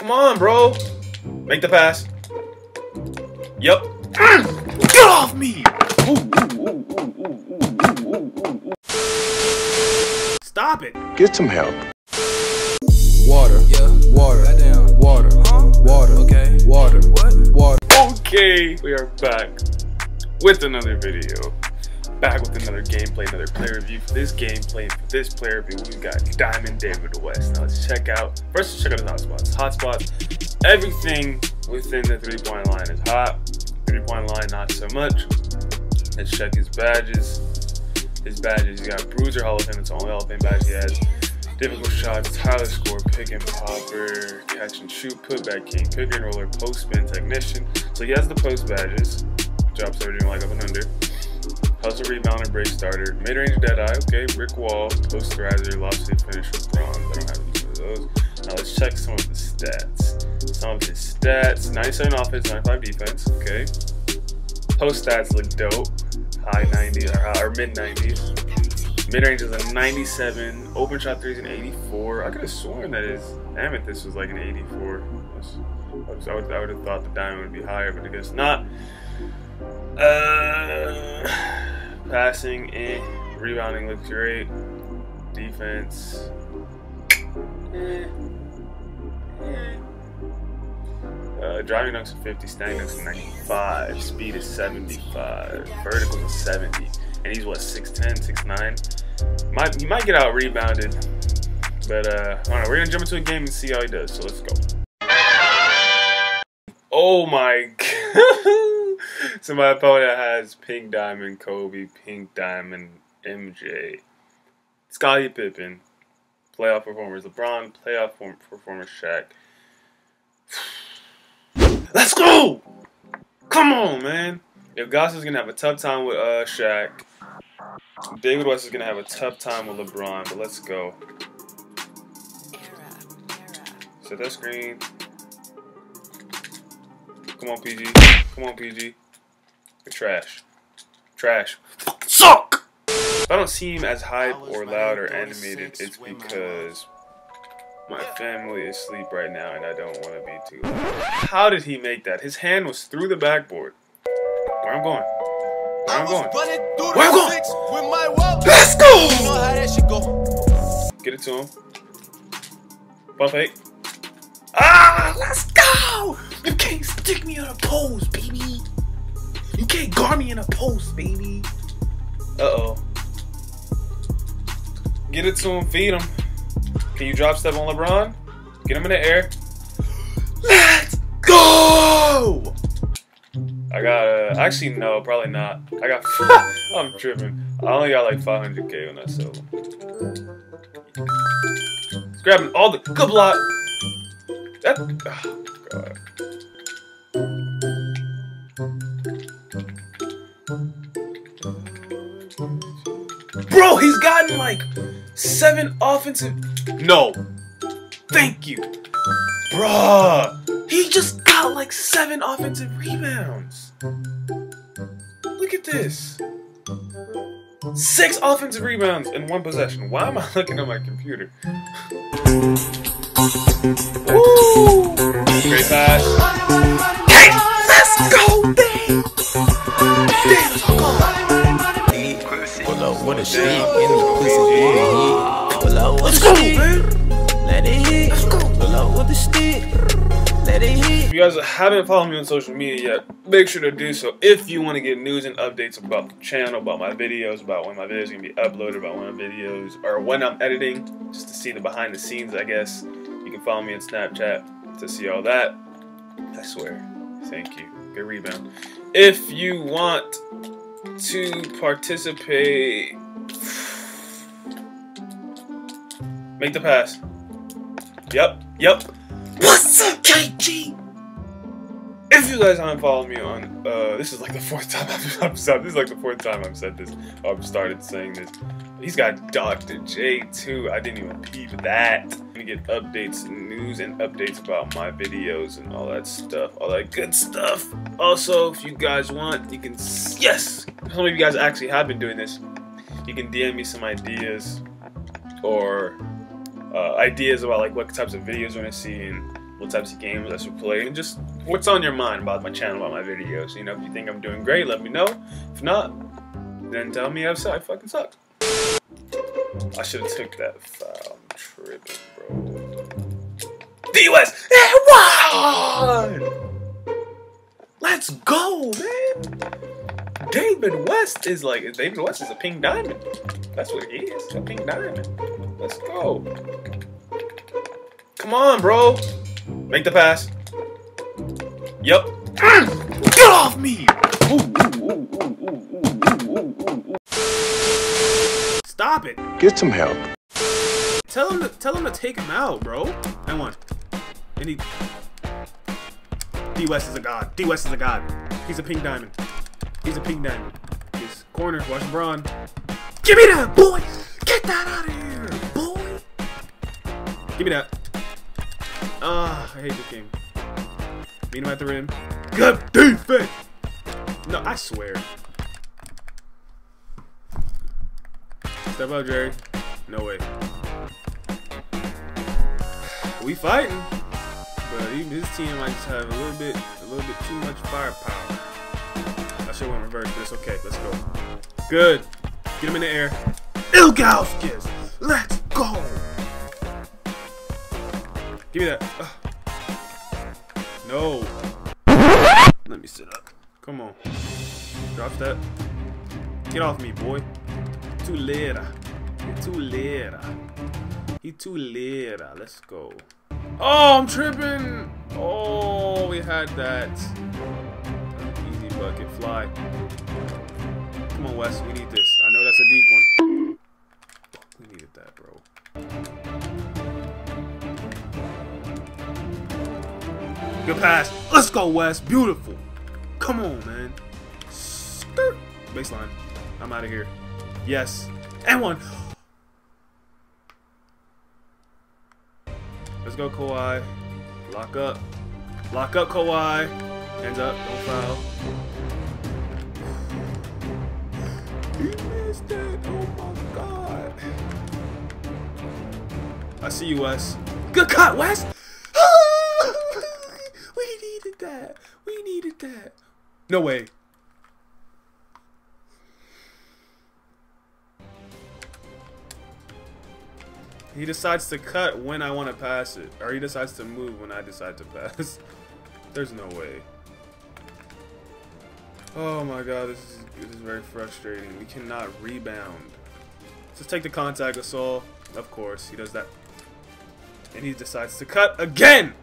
Come on, bro. Make the pass. Yep. Get off me! Stop it. Get some help. Water, yeah, water, down, water, huh? water, okay, water, what, water. Okay, we are back with another video. Back with another gameplay, another player review. For this gameplay, for this player review, we've got Diamond David West. Now let's check out, first let's check out his hotspots. Hotspots, everything within the three point line is hot. Three point line, not so much. Let's check his badges. His badges, he's got Bruiser Hall of Fame, it's the only Hall of Fame badge he has. Difficult shots, tireless scorer, pick and popper, catch and shoot, putback king, pick and roller, post spin technician. So he has the post badges. Drops everything like up and under. Hustle rebounder, break starter, mid range dead eye, okay, brick wall, posterizer, lobster finish with bronze. I don't have any of those. Now let's check some of the stats. Some of his stats 97 offense, 95 defense, okay. Post stats look dope. High 90s or, or mid 90s. Mid range is a 97. Open shot threes an 84. I could have sworn that his amethyst was like an 84. I, was, I, would, I would have thought the diamond would be higher, but I guess not. Uh, passing, eh. Rebounding looks great. Defense, eh. Eh. Uh, driving dunks are 50, standing dunks are 95, speed is 75, vertical is 70, and he's what 6'10, 6'9. Might he might get out rebounded, but uh, I don't know. We're gonna jump into a game and see how he does. So let's go. Oh my god! so my opponent has Pink Diamond Kobe, Pink Diamond MJ, Scottie Pippen, playoff performers LeBron, playoff performer Shaq. Let's go! Come on, man. If Goss is gonna have a tough time with uh Shaq, David West is gonna have a tough time with LeBron. But let's go. Set that screen. Come on, PG. Come on, PG. You're trash. Trash. Suck! If I don't seem as hype or loud or animated, it's because my family is asleep right now and I don't want to be too loud. How did he make that? His hand was through the backboard. Where I'm going? Where I'm going? Where I'm going? Let's go! Get it to him. Bump fake. Ah, let's go! You can't can't guard me in a post, baby. Uh-oh. Get it to him, feed him. Can you drop step on LeBron? Get him in the air. Let's go! I got, uh, actually, no, probably not. I got, I'm tripping. I only got like 500k on that solo. He's grabbing all the, good block. That, oh, God. Bro, he's gotten like seven offensive. No. Thank you. Bruh. He just got like seven offensive rebounds. Look at this. Six offensive rebounds in one possession. Why am I looking at my computer? Woo! Great pass. Hey, let's go, babe! Damn, with a stick in the pussy, yeah. Pull up with a Let's stick, let it hit. Pull up with a stick, let it hit. If you guys haven't followed me on social media yet, make sure to do so. If you want to get news and updates about the channel, about my videos, about when my videos are going to be uploaded, about when my videos, or when I'm editing, just to see the behind the scenes, I guess, you can follow me on Snapchat to see all that. I swear. Thank you. Good rebound. If you want to participate, make the pass. Yep, yep. What's up, KG? If you guys haven't followed me on, uh, this is like the fourth time I've, I've said this is like the fourth time I've said this. I've started saying this. He's got Dr. J too. I didn't even peep that. You get updates, news, and updates about my videos and all that stuff, all that good stuff. Also, if you guys want, you can yes. Some of you guys actually have been doing this. You can DM me some ideas or uh, ideas about like what types of videos you want to see and what types of games I should play, and just what's on your mind about my channel, about my videos. You know, if you think I'm doing great, let me know. If not, then tell me I fucking suck. I should have took that foul. Tripping, bro. DUS! One! Let's go, man! David West is like, David West is a pink diamond. That's what he is, a pink diamond. Let's go. Come on, bro. Make the pass. Yep. Mm. Get off me! Stop it. Get some help. Tell him to tell him to take him out, bro. I won. And he D West is a god. D West is a god. He's a pink diamond. He's a pink diamond. He's corner, watch Bron. Give me that, boy! Get that out of here, boy! Give me that. Ah, I hate this game. Meet him at the rim. Good defense! No, I swear. Step out, Jerry. No way. We fighting, but even his team might just have a little bit, a little bit too much firepower. I should went reverse, but it's okay. Let's go. Good. Get him in the air. Ilgauskas! Let's go! Give me that. Uh. No. Let me sit up. Come on. Drop that. Get off me, boy. Too late. Too late. He too late. Let's go. Oh, I'm tripping. Oh, we had that. Easy bucket fly. Come on, Wes. We need this. I know that's a deep one. We needed that, bro. Good pass. Let's go, Wes. Beautiful. Come on, man. Skirt. Baseline. I'm out of here. Yes. And one. Go, Kawhi. Lock up. Lock up, Kawhi. Hands up. Don't foul. He missed it. Oh my god. I see you, Wes. Good cut, Wes. we needed that. We needed that. No way. He decides to cut when I want to pass it. Or he decides to move when I decide to pass. There's no way. Oh my god, this is, this is very frustrating. We cannot rebound. Just take the contact assault. Of course, he does that. And he decides to cut again!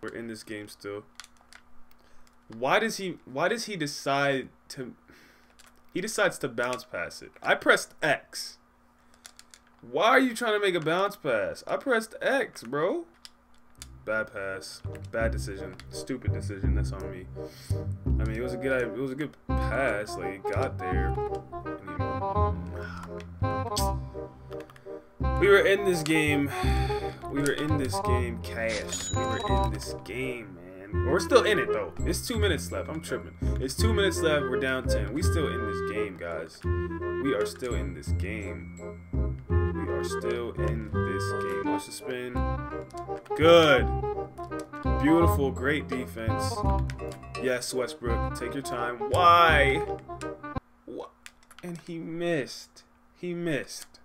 We're in this game still. Why does he why does he decide to he decides to bounce pass it. I pressed X. Why are you trying to make a bounce pass? I pressed X, bro. Bad pass. Bad decision. Stupid decision. That's on me. I mean, it was a good. It was a good pass. Like it got there. We were in this game. We were in this game, cash. We were in this game, man. We're still in it though. It's two minutes left. I'm tripping. It's two minutes left. We're down ten. We still in this game, guys. We are still in this game. We are still in this game. Watch the spin. Good. Beautiful. Great defense. Yes, Westbrook. Take your time. Why? What? And he missed. He missed.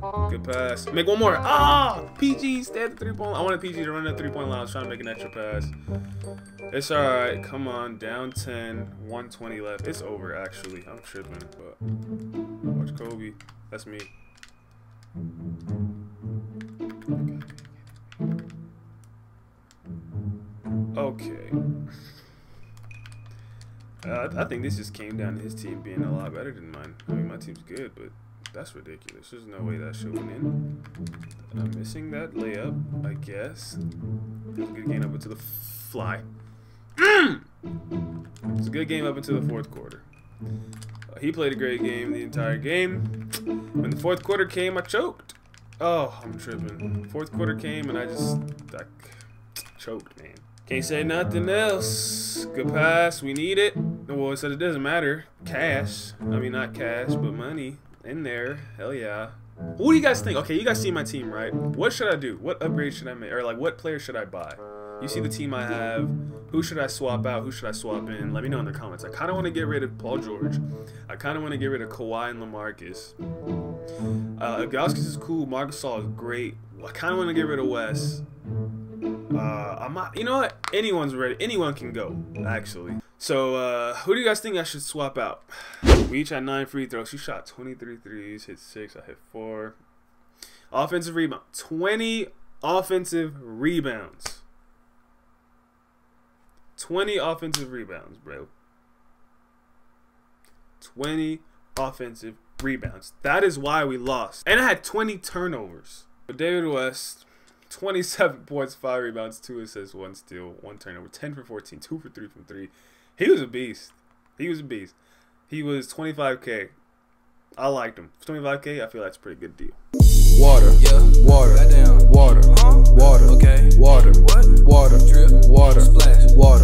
Good pass. Make one more. Ah! PG, stay at the three point. I wanted PG to run that three point line. I was trying to make an extra pass. It's alright. Come on. Down 10. 120 left. It's over, actually. I'm tripping. But watch Kobe. That's me. Okay. Uh, I think this just came down to his team being a lot better than mine. I mean, my team's good, but that's ridiculous. There's no way that should went in. I'm missing that layup, I guess. It's a good game up into the fly. Mm! It's a good game up into the fourth quarter. Uh, he played a great game the entire game. When the fourth quarter came, I choked. Oh, I'm tripping. Fourth quarter came and I just I choked, man. Can't say nothing else. Good pass. We need it. Well, it said it doesn't matter. Cash. I mean, not cash, but money in there. Hell yeah. What do you guys think? Okay, you guys see my team, right? What should I do? What upgrade should I make? Or like, what player should I buy? You see the team I have. Who should I swap out? Who should I swap in? Let me know in the comments. I kind of want to get rid of Paul George. I kind of want to get rid of Kawhi and LaMarcus. Uh, Gauskas is cool. Marc Gasol is great. I kind of want to get rid of Wes. Uh, I'm not. You know what? Anyone's ready. Anyone can go. Actually. So, uh, who do you guys think I should swap out? We each had nine free throws. She shot 23 threes, hit six. I hit four. Offensive rebound. 20 offensive rebounds. 20 offensive rebounds, bro. 20 offensive rebounds. That is why we lost. And I had 20 turnovers. But David West, 27 points, 5 rebounds, 2 assists, 1 steal, 1 turnover, 10 for 14, 2 for 3 from 3. He was a beast. He was a beast. He was 25K. I liked him. 25K, I feel that's a pretty good deal. Water, yeah, water, water, uh -huh. water, okay, water, what? water, drip, water, splash, water.